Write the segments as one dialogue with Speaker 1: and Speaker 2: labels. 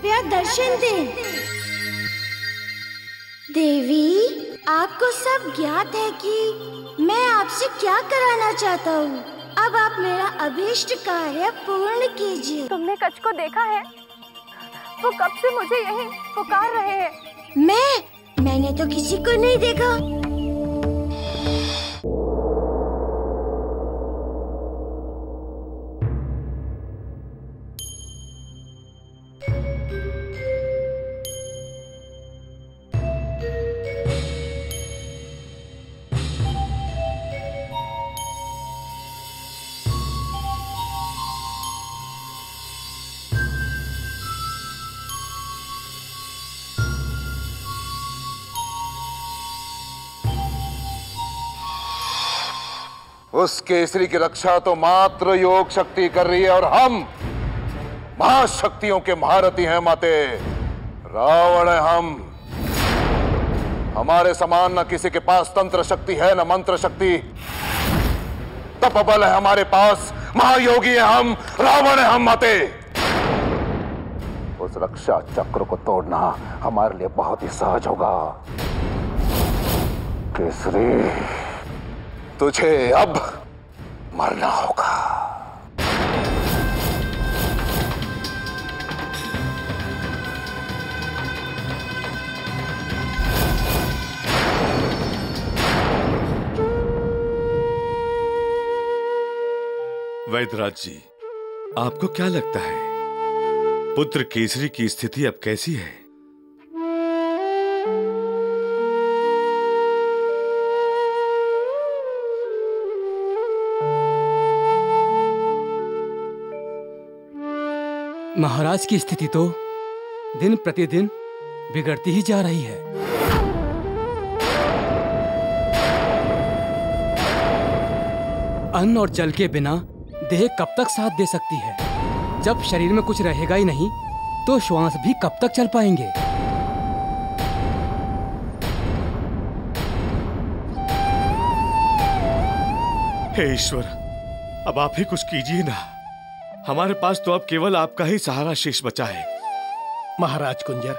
Speaker 1: कृपया दर्शन दें। देवी आपको सब ज्ञात है कि मैं आपसे क्या कराना चाहता हूँ। अब आप मेरा अभीष्ट कार्य पूर्ण कीजिए।
Speaker 2: तुमने कच को देखा है? वो कब से मुझे यही पुकार रहे हैं?
Speaker 1: मैं? मैंने तो किसी को नहीं देखा।
Speaker 3: उस केसरी की रक्षा तो मात्र योग शक्ति कर रही है और हम महाशक्तियों के महारथी हैं, माते। रावण है हम। हमारे समान न किसी के पास तंत्र शक्ति है, न मंत्र शक्ति। तप बल है हमारे पास, महायोगी है हम, रावण है हम, माते। उस रक्षा चक्र को तोड़ना हमारे लिए बहुत ही सहज होगा। केसरी। तुझे अब मरना होगा।
Speaker 4: वैद्यराज जी, आपको क्या लगता है? पुत्र केसरी की स्थिति अब कैसी है?
Speaker 5: महाराज की स्थिति तो दिन प्रतिदिन बिगड़ती ही जा रही है। अन्न और जल के बिना देह कब तक साथ दे सकती है? जब शरीर में कुछ रहेगा ही नहीं तो श्वास भी कब तक चल पाएँगे?
Speaker 4: हे ईश्वर, अब आप ही कुछ कीजिए ना। हमारे पास तो अब केवल आपका ही सहारा शेष बचा है।
Speaker 6: महाराज कुंजर,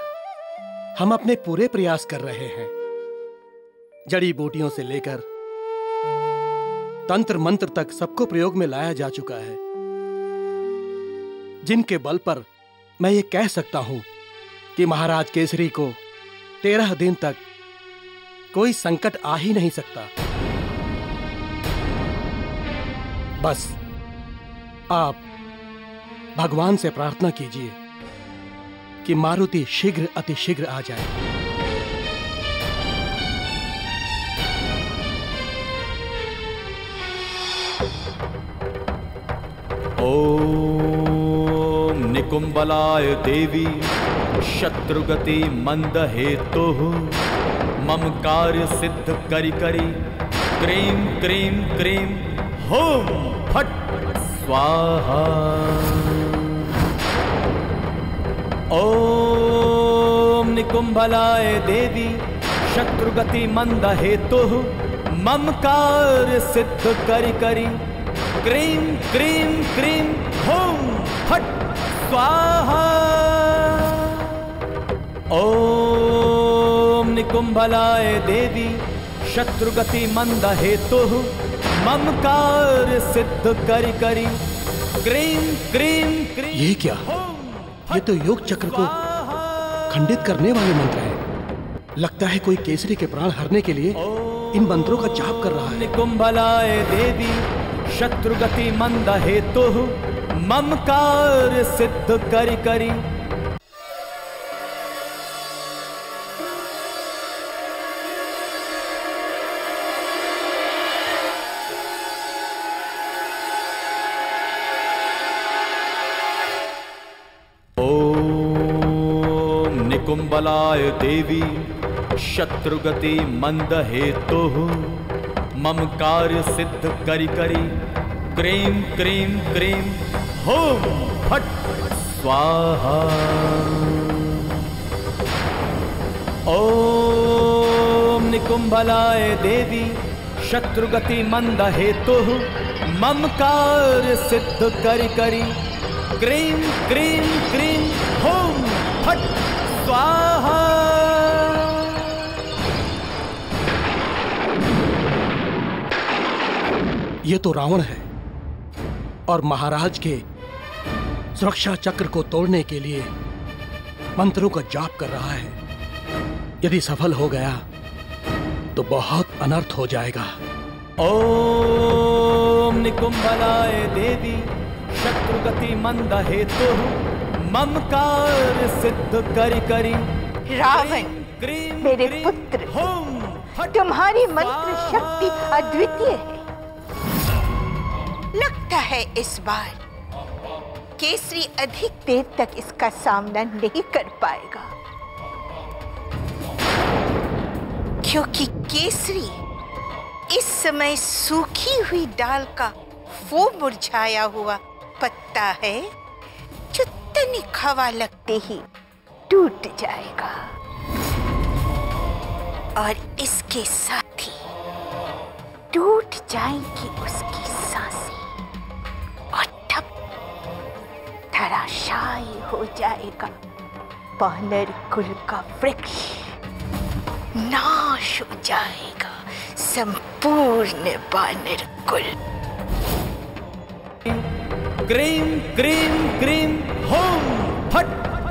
Speaker 6: हम अपने पूरे प्रयास कर रहे हैं। जड़ी बूटियों से लेकर तंत्र मंत्र तक सबको प्रयोग में लाया जा चुका है। जिनके बल पर मैं ये कह सकता हूँ कि महाराज केसरी को तेरह दिन तक कोई संकट आ ही नहीं सकता। बस आप भगवान से प्रार्थना कीजिए कि मारुति शीघ्र अति शीघ्र आ जाए।
Speaker 7: ॐ निकुम्बलाय देवी, शत्रुगति मंद हेतु, मम कार्य सिद्ध करि करि, क्रीम क्रीम क्रीम, होम फट, स्वाहा। ॐ निकुम्बलाय देवी शत्रुगति मंद हेतु मम कार्य सिद्ध करि करि। क्रीं क्रीं क्रीं होम फट स्वाहा। ॐ निकुम्भलाय देवी शत्रुगति मंद हेतु मम कार्य सिद्ध करि करि। क्रीं क्रीं क्रीं
Speaker 6: ये क्या? ये तो योग चक्र को खंडित करने वाले मंत्र है। लगता है कोई केसरी के प्राण हरने के लिए इन मंत्रों का जाप कर रहा है।
Speaker 7: कुंभलाय देवी, शत्रुगति मंद हेतु तो ममकार सिद्ध करी करि। निकुम्बलाय देवी, शत्रुगति मंद हेतु मम कार्य सिद्ध करि करि क्रीं क्रीं क्रीम होम फट, स्वाहा। ॐ निकुंभलाय देवी, शत्रुगति मंद हेतु मम कार्य सिद्ध करि करि क्रीं क्रीं क्रीम हुम फट स्वाहा।
Speaker 6: ये तो रावण है और महाराज के सुरक्षा चक्र को तोड़ने के लिए मंत्रों का जाप कर रहा है। यदि सफल हो गया तो बहुत अनर्थ हो जाएगा।
Speaker 7: ओम निकुंभलाय देवी, शत्रुगति मंद हेतु ममकार सिद्ध करि करि।
Speaker 8: रावण मेरे पुत्र तुम्हारी मंत्र शक्ति अद्वितीय है। लगता है इस बार केसरी अधिक देर तक इसका सामना नहीं कर पाएगा। क्योंकि केसरी इस समय सूखी हुई डाल का वो मुरझाया हुआ पत्ता है। हवा लगते ही टूट जाएगा। और इसके साथ ही टूट जाएँगी उसकी साँसें। और तब धराशायी हो जाएगा। बानर कुल का वृक्ष नाश हो जाएगा। संपूर्ण बानर कुल।
Speaker 7: क्रीं क्रीं क्रीं हुम फट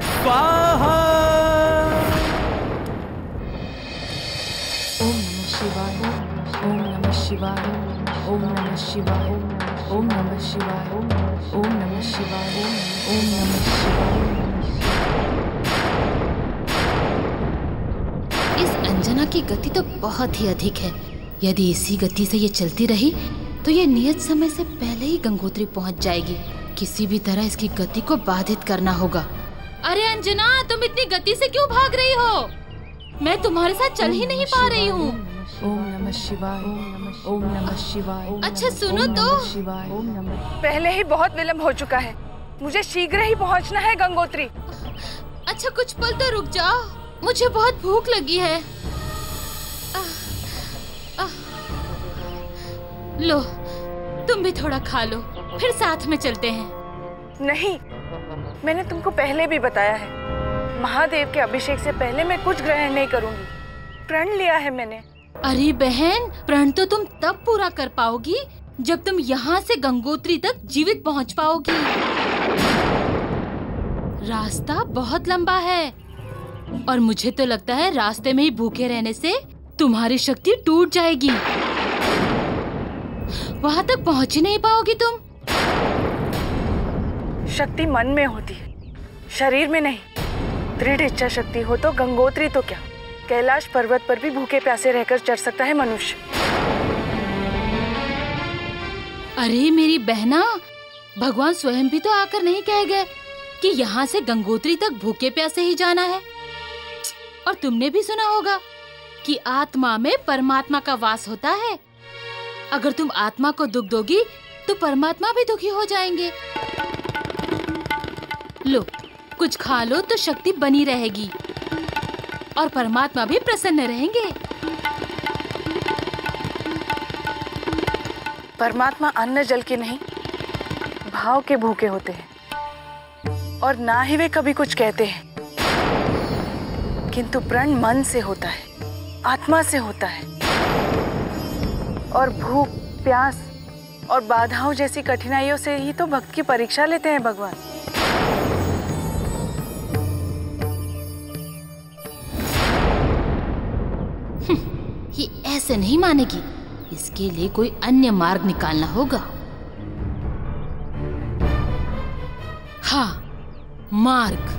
Speaker 7: स्वाहा।
Speaker 2: ओम नमः शिवाय, ओम नमः शिवाय, ओम नमः शिवाय, ओम नमः शिवाय, ओम नमः शिवाय, ओम नमः शिवाय।
Speaker 9: इस अंजना की गति तो बहुत ही अधिक है। यदि इसी गति से ये चलती रही तो ये नियत समय से पहले ही गंगोत्री पहुँच जाएगी। किसी भी तरह इसकी गति को बाधित करना होगा। अरे अंजना तुम इतनी गति से क्यों भाग रही हो? मैं तुम्हारे साथ चल ही नहीं पा रही हूँ।
Speaker 2: ओम नमः शिवाय ओम नमः शिवाय
Speaker 9: अच्छा, सुनो तो।
Speaker 2: शिवाय पहले ही बहुत विलम्ब हो चुका है। मुझे शीघ्र ही पहुँचना है गंगोत्री।
Speaker 9: अच्छा कुछ पल तो रुक जाओ। मुझे बहुत भूख लगी है। लो तुम भी थोड़ा खा लो। फिर साथ में चलते हैं।
Speaker 2: नहीं मैंने तुमको पहले भी बताया है। महादेव के अभिषेक से पहले मैं कुछ ग्रहण नहीं करूँगी। प्रण लिया है मैंने।
Speaker 9: अरे बहन प्रण तो तुम तब पूरा कर पाओगी जब तुम यहाँ से गंगोत्री तक जीवित पहुँच पाओगी। रास्ता बहुत लंबा है और मुझे तो लगता है रास्ते में ही भूखे रहने से तुम्हारी शक्ति टूट जाएगी। वहाँ तक पहुँच ही नहीं पाओगी तुम।
Speaker 2: शक्ति मन में होती है। शरीर में नहीं। दृढ़ इच्छा शक्ति हो तो गंगोत्री तो क्या? कैलाश पर्वत पर भी भूखे प्यासे रहकर चढ़ सकता है मनुष्य।
Speaker 9: अरे, मेरी बहना, भगवान स्वयं भी तो आकर नहीं कह गए कि यहाँ से गंगोत्री तक भूखे प्यासे ही जाना है। और तुमने भी सुना होगा कि आत्मा में परमात्मा का वास होता है। अगर तुम आत्मा को दुख दोगी तो परमात्मा भी दुखी हो जाएँगे। लो। कुछ खा लो तो शक्ति बनी रहेगी। और परमात्मा भी प्रसन्न रहेंगे।
Speaker 2: परमात्मा अन्न जल के नहीं, भाव के भूखे होते हैं। और ना ही वे कभी कुछ कहते हैं। किंतु प्रण मन से होता है, आत्मा से होता है। और भूख, प्यास और बाधाओं जैसी कठिनाइयों से ही तो भक्त की परीक्षा लेते हैं भगवान।
Speaker 9: ऐसे नहीं मानेगी। इसके लिए कोई अन्य मार्ग निकालना होगा। हाँ मार्ग।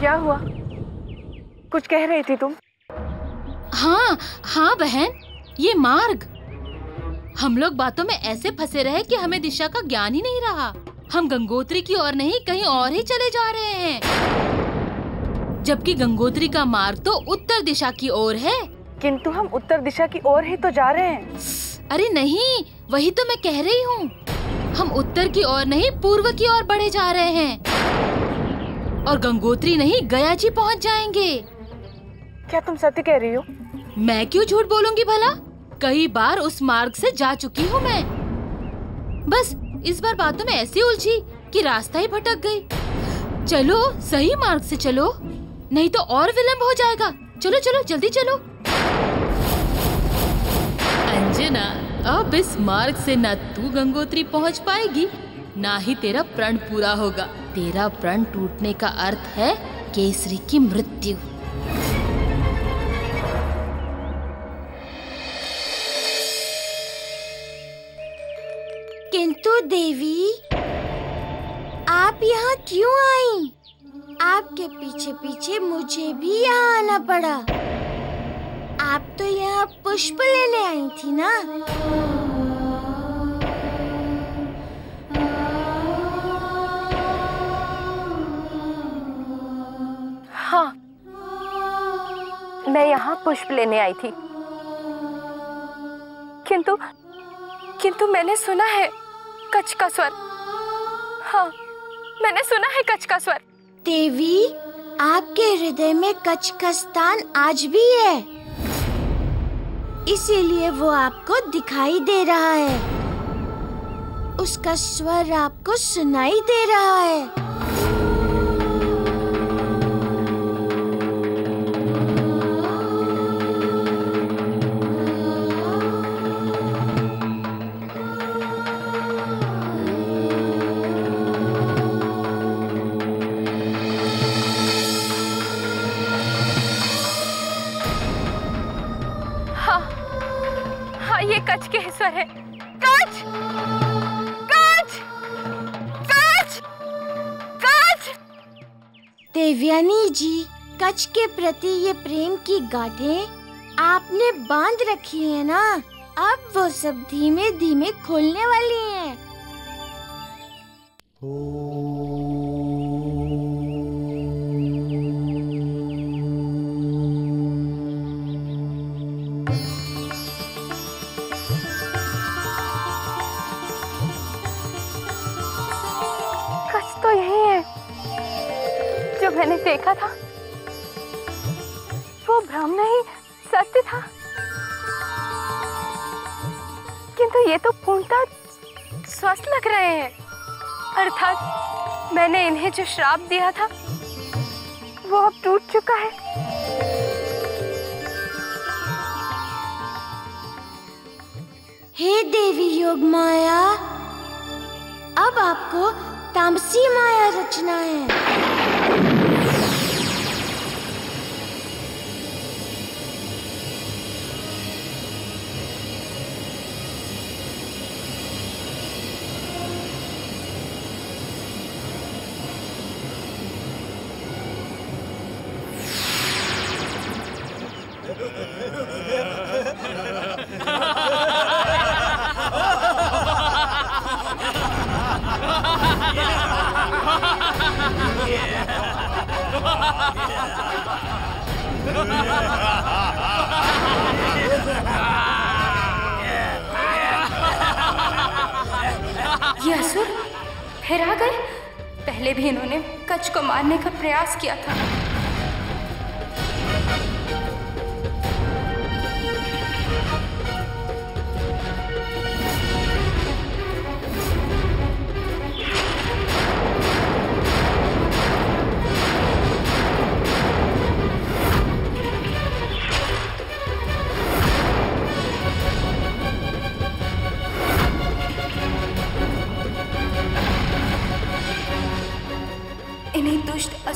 Speaker 2: क्या हुआ? कुछ कह रही थी तुम?
Speaker 9: हाँ हाँ बहन ये मार्ग। हम लोग बातों में ऐसे फंसे रहे कि हमें दिशा का ज्ञान ही नहीं रहा। हम गंगोत्री की ओर नहीं कहीं और ही चले जा रहे हैं। जबकि गंगोत्री का मार्ग तो उत्तर दिशा की ओर है।
Speaker 2: किंतु हम उत्तर दिशा की ओर ही तो जा रहे हैं।
Speaker 9: अरे नहीं वही तो मैं कह रही हूँ। हम उत्तर की ओर नहीं पूर्व की ओर बढ़े जा रहे हैं। और गंगोत्री नहीं गया जी पहुँच जाएँगे।
Speaker 2: क्या तुम सत्य कह रही हो?
Speaker 9: मैं क्यों झूठ बोलूँगी भला? कई बार उस मार्ग से जा चुकी हूँ मैं। बस, इस बार बातों में ऐसी उलझी कि रास्ता ही भटक गई। चलो, सही मार्ग से चलो, नहीं तो और विलंब हो जाएगा। चलो चलो, जल्दी चलो। अंजना, अब इस मार्ग से न तू गंगोत्री पहुँच पाएगी, ना ही तेरा प्रण पूरा होगा। तेरा प्रण टूटने का अर्थ है केसरी की मृत्यु।
Speaker 1: देवी? आप यहाँ क्यों आई? आपके पीछे पीछे मुझे भी यहाँ आना पड़ा। आप तो यहाँ पुष्प लेने आई थी ना?
Speaker 2: हाँ। मैं यहाँ पुष्प लेने आई थी। किंतु किंतु मैंने सुना है कच का स्वर। हाँ मैंने सुना है कच का स्वर।
Speaker 1: देवी, आपके हृदय में कच्छ का स्थान आज भी है। इसीलिए वो आपको दिखाई दे रहा है। उसका स्वर आपको सुनाई दे रहा है
Speaker 2: हाँ। ये कच के स्वर है। कच कच कच कच
Speaker 1: देवयानी जी कच्छ के प्रति ये प्रेम की गांठें आपने बाँध रखी है ना? अब वो सब धीमे धीमे खोलने वाली हैं।
Speaker 2: मैंने देखा था। वो भ्रम नहीं, सत्य था। किंतु ये तो पूर्णतः स्वस्थ लग रहे हैं। अर्थात मैंने इन्हें जो श्राप दिया था, वो अब टूट चुका है।
Speaker 1: हे देवी योग माया, अब आपको तामसी माया रचना है।
Speaker 10: ये असुर, फिर आ गए? पहले भी इन्होंने कच्छ को मारने का प्रयास किया था।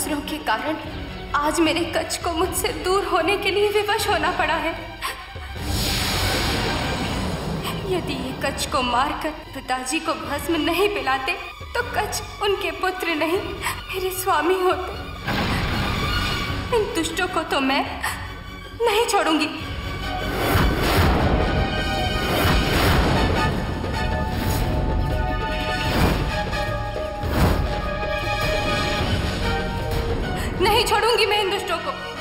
Speaker 10: दुष्ट असुरों के कारण आज मेरे कच्छ को मुझसे दूर होने के लिए विवश होना पड़ा है। यदि ये कच्छ को मारकर पिताजी को भस्म नहीं पिलाते तो कच्छ उनके पुत्र नहीं, मेरे स्वामी होते। इन दुष्टों को तो मैं नहीं छोड़ूँगी। छोड़ूँगी मैं इन दुष्टों को।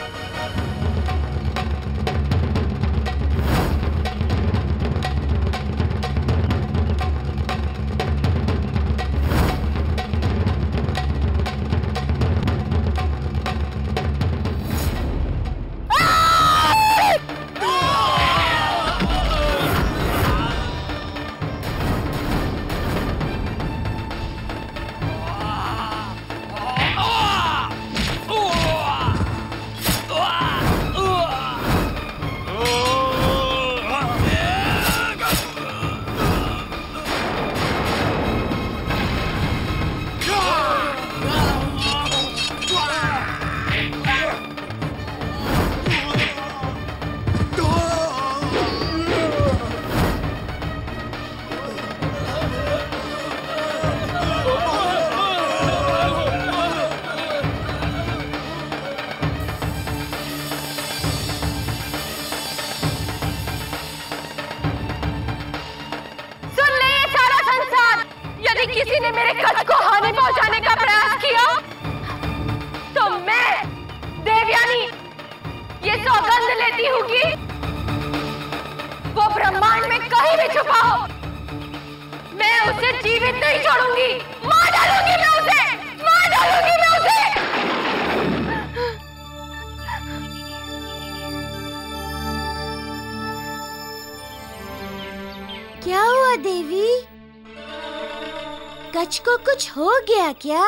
Speaker 10: कच को
Speaker 1: कुछ हो गया क्या?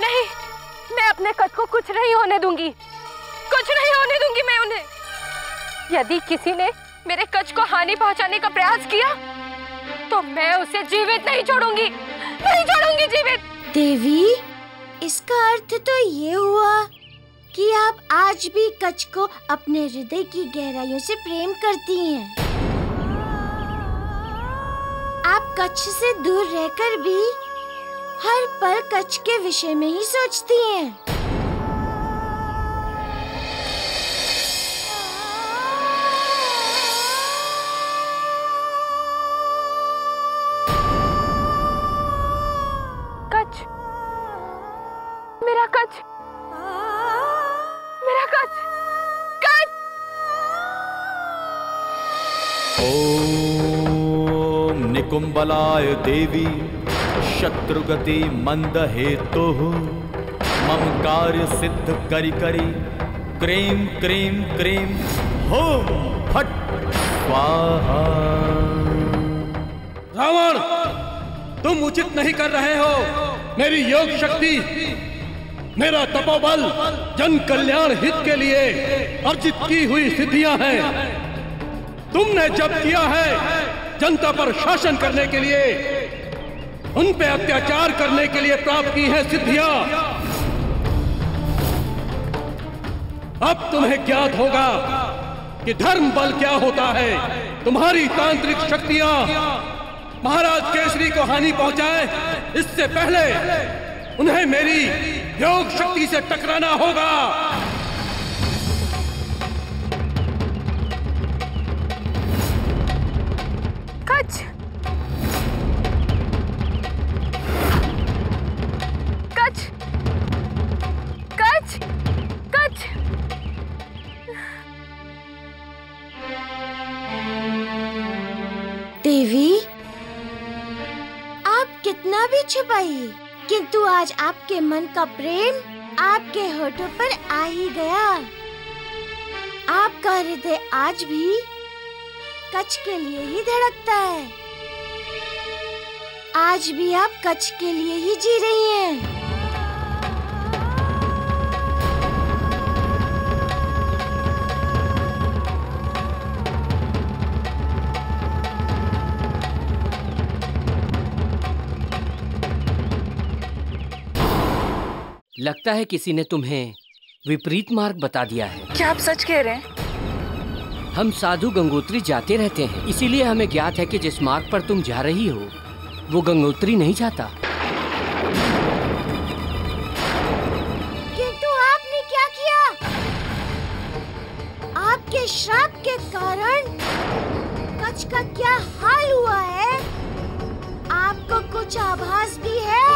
Speaker 10: नहीं मैं अपने कच को कुछ नहीं होने दूँगी। कुछ नहीं होने दूँगी मैं उन्हें। यदि किसी ने मेरे कच को हानि पहुँचाने का प्रयास किया तो मैं उसे जीवित नहीं छोड़ूँगी। नहीं छोड़ूँगी जीवित।
Speaker 1: देवी इसका अर्थ तो ये हुआ कि आप आज भी कच को अपने हृदय की गहराइयों से प्रेम करती हैं। आप कच्छ से दूर रहकर भी हर पल कच्छ के विषय में ही सोचती हैं।
Speaker 10: कच मेरा कच मेरा कच कच
Speaker 7: ॐ निकुम्बलाय देवी। शत्रुगति मंद हेतु मम कार्य सिद्ध करि करि। क्रीम क्रीम क्रीम होम, फट। स्वाहा।
Speaker 6: रावण, तुम उचित नहीं कर रहे हो। मेरी योग शक्ति, मेरा तपोबल जन कल्याण हित के लिए अर्जित की हुई सिद्धियाँ हैं। तुमने जब किया है, जनता पर शासन करने के लिए उन पे अत्याचार करने के लिए प्राप्त की है सिद्धियाँ। अब तुम्हें ज्ञात होगा कि धर्म बल क्या होता है। तुम्हारी तांत्रिक शक्तियाँ महाराज केसरी को हानि पहुँचाए। इससे पहले उन्हें मेरी योग शक्ति से टकराना होगा।
Speaker 10: कच
Speaker 1: देवी, आप कितना भी छुपाइए किंतु आज आपके मन का प्रेम आपके होठों पर आ ही गया। आपका हृदय आज भी कच्छ के लिए ही धड़कता है। आज भी आप कच्छ के लिए ही जी रही हैं।
Speaker 11: लगता है किसी ने तुम्हें विपरीत मार्ग बता दिया है।
Speaker 2: क्या आप सच कह रहे हैं?
Speaker 11: हम साधु गंगोत्री जाते रहते हैं इसीलिए हमें ज्ञात है कि जिस मार्ग पर तुम जा रही हो वो गंगोत्री नहीं जाता।
Speaker 1: किंतु आपने क्या किया? आपके श्राप के कारण कच्छ का क्या हाल हुआ है? आपको कुछ आभास भी है?